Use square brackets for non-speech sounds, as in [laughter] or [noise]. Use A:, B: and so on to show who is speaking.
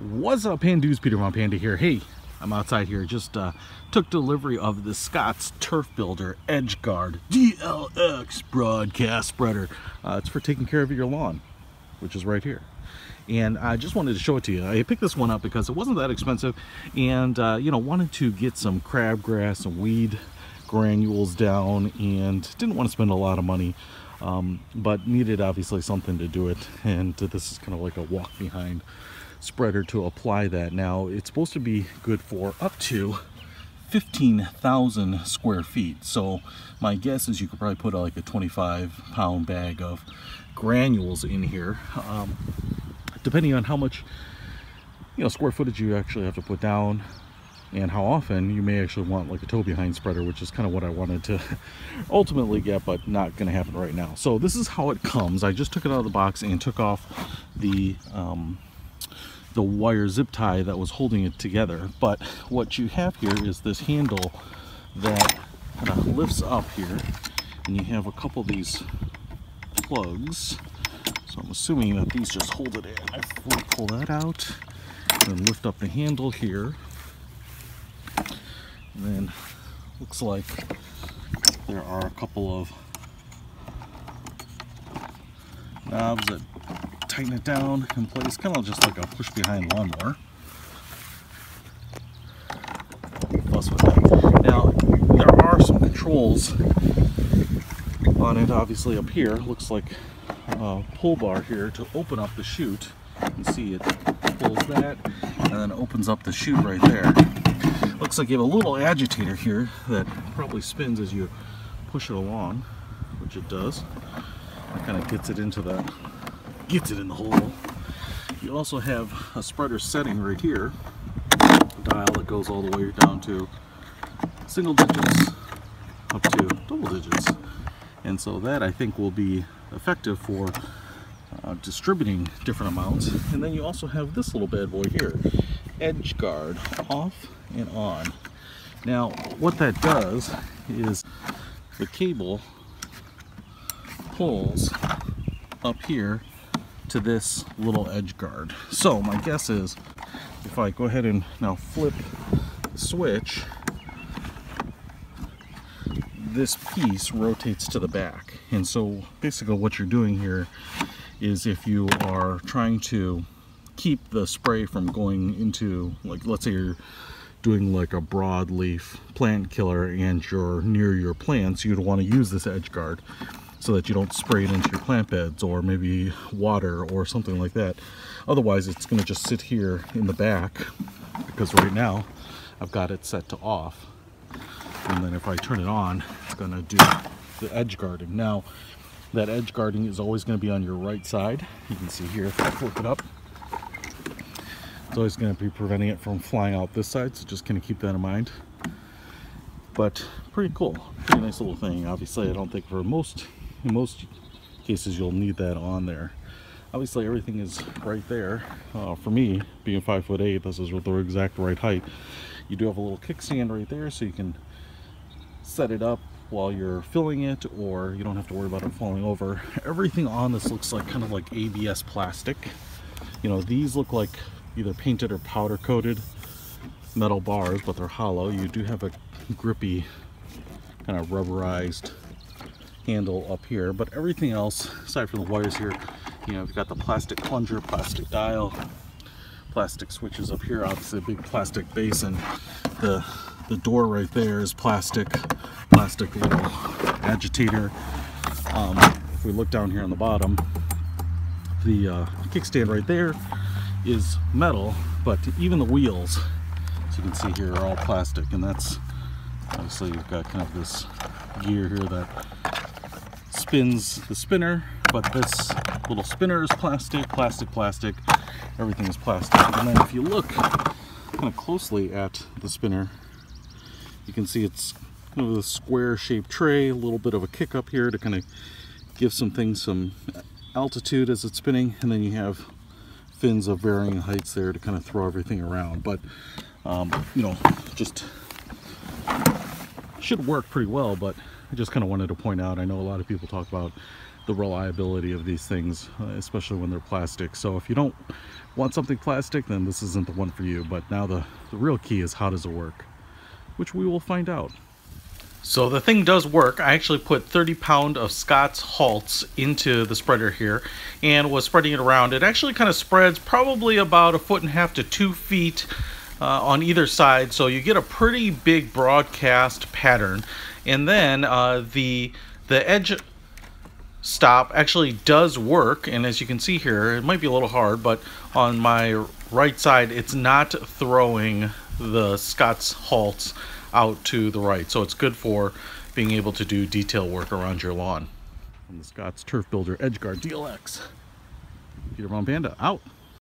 A: What's up, Pandoos? Peter Von Panda here. Hey, I'm outside here. Just uh, took delivery of the Scotts Turf Builder Edge Guard DLX broadcast spreader. Uh, it's for taking care of your lawn, which is right here. And I just wanted to show it to you. I picked this one up because it wasn't that expensive, and uh, you know wanted to get some crabgrass and weed granules down, and didn't want to spend a lot of money. Um, but needed obviously something to do it and this is kind of like a walk behind spreader to apply that. Now, it's supposed to be good for up to 15,000 square feet. So my guess is you could probably put a, like a 25 pound bag of granules in here. Um, depending on how much you know square footage you actually have to put down and how often you may actually want like a tow behind spreader which is kind of what I wanted to [laughs] ultimately get but not going to happen right now so this is how it comes I just took it out of the box and took off the um, the wire zip tie that was holding it together. But what you have here is this handle that kind of lifts up here and you have a couple of these plugs. So I'm assuming that these just hold it in. I pull that out and lift up the handle here. And then looks like there are a couple of knobs that tighten it down in place, kind of just like a push behind lawnmower. Fuss with that. Now, there are some controls on it, obviously up here. Looks like a pull bar here to open up the chute. You can see it pulls that and then opens up the chute right there. Looks like you have a little agitator here that probably spins as you push it along, which it does. It kind of gets it into that gets it in the hole. You also have a spreader setting right here, a dial that goes all the way down to single digits up to double digits. And so that I think will be effective for uh, distributing different amounts. And then you also have this little bad boy here, edge guard, off and on. Now what that does is the cable pulls up here to this little edge guard. So my guess is if I go ahead and now flip the switch, this piece rotates to the back. And so basically what you're doing here is if you are trying to keep the spray from going into, like let's say you're doing like a broadleaf plant killer and you're near your plants, you'd want to use this edge guard so that you don't spray it into your plant beds or maybe water or something like that. Otherwise, it's going to just sit here in the back because right now I've got it set to off. And then if I turn it on, it's going to do the edge guarding. Now, that edge guarding is always going to be on your right side. You can see here if I flip it up. It's always going to be preventing it from flying out this side, so just kind of keep that in mind. But pretty cool, pretty nice little thing. Obviously, I don't think for most in [laughs] most cases you'll need that on there. Obviously everything is right there. Uh, for me being five foot eight this is with the exact right height. You do have a little kickstand right there so you can set it up while you're filling it or you don't have to worry about it falling over. Everything on this looks like kind of like ABS plastic. You know these look like either painted or powder coated metal bars but they're hollow. You do have a grippy kind of rubberized handle up here but everything else aside from the wires here you know you've got the plastic plunger plastic dial plastic switches up here obviously a big plastic basin the the door right there is plastic plastic little agitator. Um, if we look down here on the bottom the uh, kickstand right there is metal but even the wheels as you can see here are all plastic and that's obviously you've got kind of this gear here that spins the spinner, but this little spinner is plastic, plastic, plastic. Everything is plastic. And then if you look kind of closely at the spinner, you can see it's kind of a square shaped tray, a little bit of a kick up here to kind of give some things some altitude as it's spinning. And then you have fins of varying heights there to kind of throw everything around. But, um, you know, just should work pretty well, but I just kind of wanted to point out, I know a lot of people talk about the reliability of these things, uh, especially when they're plastic. So if you don't want something plastic, then this isn't the one for you. But now the, the real key is how does it work, which we will find out. So the thing does work. I actually put 30 pound of Scotts Halts into the spreader here and was spreading it around. It actually kind of spreads probably about a foot and a half to two feet uh, on either side. So you get a pretty big broadcast pattern. And then uh, the, the edge stop actually does work. And as you can see here, it might be a little hard, but on my right side, it's not throwing the Scotts Halts out to the right. So it's good for being able to do detail work around your lawn. From the Scotts Turf Builder Edgeguard DLX. Peter Von Panda out.